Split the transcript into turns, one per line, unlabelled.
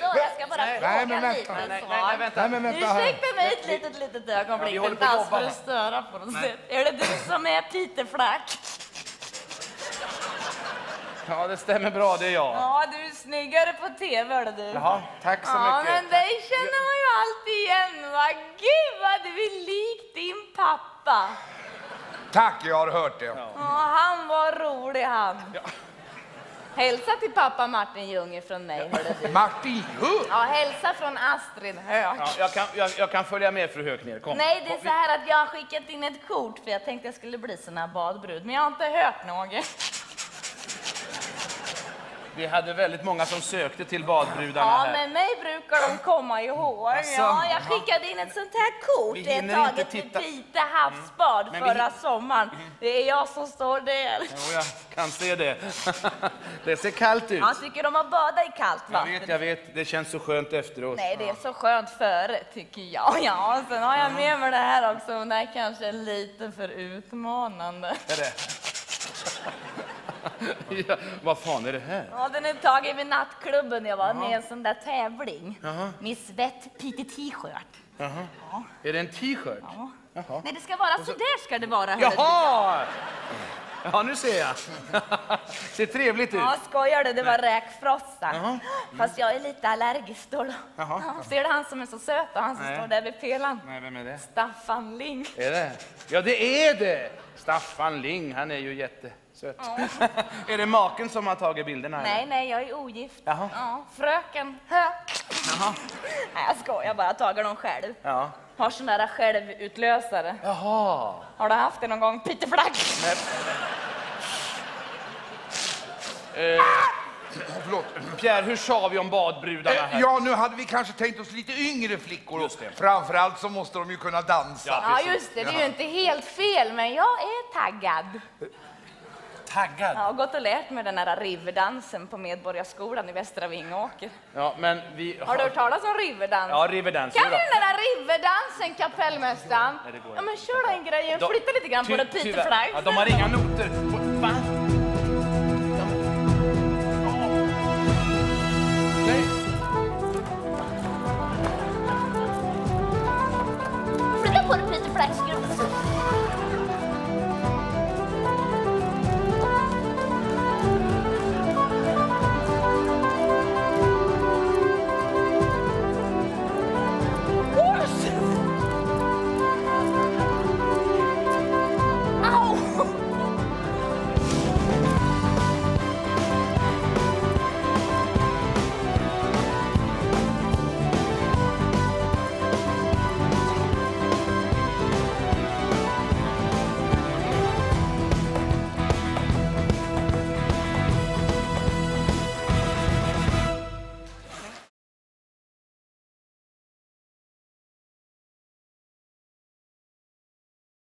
jag ska bara
Nej,
fråga
men vänta.
lite
Nej, nej, vänta.
Nej, men vänta.
Ursäkta mig ett litet, litet ögonblick.
håller
inte alls för att störa på något sätt. Är det du som är Peter Flack?
Ja, det stämmer bra, det är jag.
Ja, du är snyggare på tv, hörde du.
Jaha, tack så
Ja,
mycket.
men dig känner man ju alltid igen, va? Gud vad du är lik din pappa.
Tack, jag har hört det.
Ja, han var rolig han. Hälsa till pappa Martin Ljung från mig.
Martin Ljung!
Ja, hälsa från Astrid Höök.
Ja, jag, kan, jag, jag kan följa med fru Höök ner. Kom.
Nej, det är så här att jag har skickat in ett kort för jag tänkte jag skulle bli sån här badbrud, men jag har inte hört något.
Vi hade väldigt många som sökte till badbrudarna
Ja,
här.
men mig brukar de komma ihåg.
Asså?
Ja, jag skickade in ett sånt här kort.
Vi
är taget vid
titta.
Pite havsbad
Men vi
förra
hin-
sommaren. Det är jag som står där.
Jo, jag kan se det. det ser kallt ut.
Jag tycker om att bada i kallt
Jag
vatten.
vet, jag vet. Det känns så skönt efteråt.
Nej, det är så skönt före, tycker jag. Ja, och sen har jag med mig det här också, men det är kanske lite för utmanande.
Är det? ja, vad fan är det här?
Ja, den är tagen vid nattklubben. Jag var med i en sån där tävling. Miss Vett Pite T-shirt.
Är det en t-shirt?
Ja. Nej, det ska vara så där ska det vara.
Jaha! Ja, nu ser jag. ser trevligt ut.
Ja, skojar du? Det var räkfrossa. Fast jag är lite allergisk då.
Jaha.
Ja, ser du han som är så söt och han som
Nej.
står där vid pelaren?
Nej, vem är det?
Staffan Ling.
Är det? Ja, det är det! Staffan Ling, han är ju jättesöt. är det maken som har tagit bilderna? eller?
Nej, nej, jag är ogift.
Jaha.
Ja, fröken Höök.
Jaha.
Nej, jag skojar bara. Jag tagit dem själv.
Ja.
Har sån där självutlösare.
Jaha.
Har du haft det någon gång? Peter Flack?
Nej.
Förlåt.
Pierre, hur sa vi om badbrudarna
Eh,
här?
Ja, nu hade vi kanske tänkt oss lite yngre flickor.
Just det.
Framförallt så måste de ju kunna dansa.
Ja, just det. Det är ju inte helt fel, men jag är taggad.
Taggad?
Jag har gått och lärt mig den här riverdansen på Medborgarskolan i Västra Vingåker.
Ja, men vi
Har du hört talas om riverdans?
Ja, riverdans.
Kan du den där riverdansen, kapellmästaren?
Nej, det går
Ja, men kör den grejen. Flytta lite grann på det Peter. Flack.
Ja, de har inga noter.